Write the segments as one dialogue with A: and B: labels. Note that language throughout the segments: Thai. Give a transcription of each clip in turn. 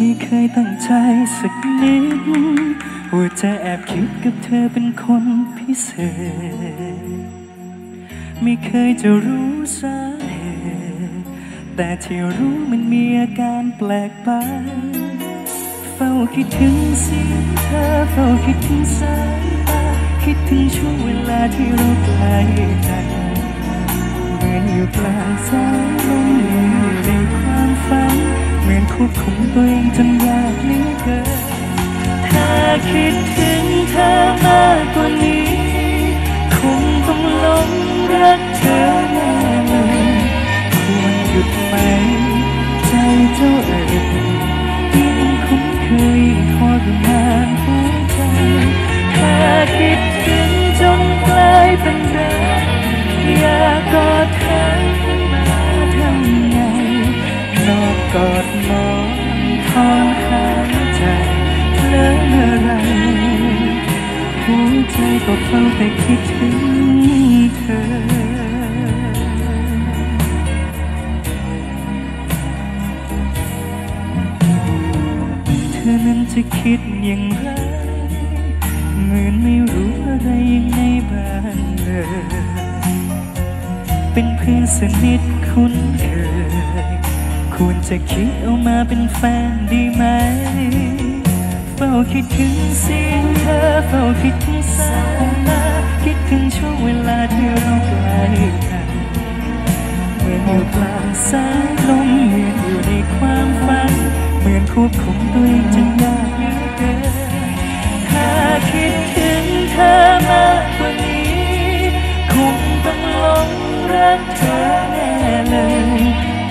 A: ม่เคยตั้งใจสักนิด ว่าจะแอบคิดกับเธอเป็นคนพิเศษ ไม่เคยจะรู้สาเหตุแต่ที่รู้มันมีอาการแปลกไป เฝ้าคิดถึงเสียงเธอเฝ้าคิดถึงสายตาคิดถึงช่วงเวลาที่เราใกล้กันเหมือนอยู่กลางสาย ควบคุมตัวเองจนยากเหลือเกินถ้าคิดถึงเธอมากกว่านี้ คงต้องหลงรักเธอแน่เลยควรหยุดไหม ใจเจ้าเอ๋ยยิ่งคุ้นเคยทรมานหัวใจ ถ้าคิดถึงจนกลายเป็นรักอยากกอดเธอ ฝ้าแต่คิดถึงเธอเธอนั้นจะคิดอย่างไรเหมือนไม่รู้อะไรยังไงบ้างเลยเป็นเพื่อนสนิทคุ้นเคย ควรจะคิดเอามาเป็นแฟนดีไหม เฝ้าคิดถึงเสียงเธอ เฝ้าคิดถึงสาย ถึงช่วงเวลาที่เราใกล้กันเหมือนอยู่กลางสายลมเหมือนอยู่ในความฝัน เหมือนควบคุมตัวเองจนยากเหลือเกินถ้าคิดถึงเธอมากกว่านี้คงต้องหลงรักเธอแน่เลย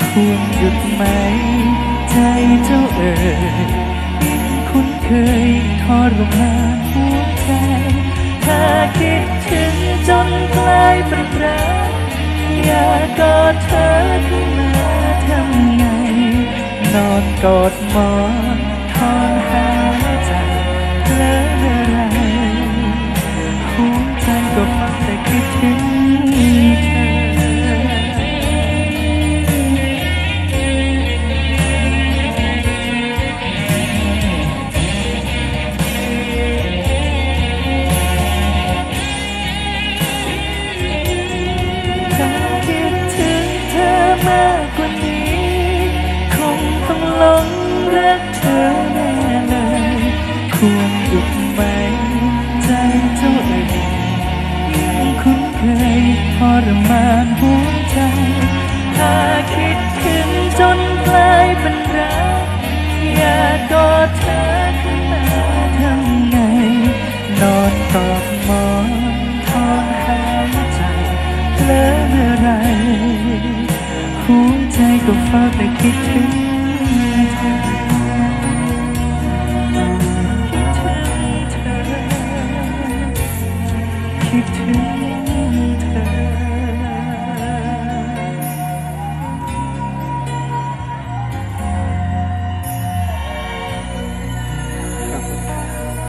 A: ควรหยุดไหม ใจเจ้าเอ๋ยคุ้นเคยยิ่งทรมานหัวใจ ถ้าคิดถึงจนกลายเป็นรักอยากกอดเธอขึ้นมาทำไง นอนกอดหมอน อกอดหมองทอนหายใจเพลอเมื่อไรหัวใจก็เฝ้าแต่คิดถึงเธอคิดถึงเธอคิดถึง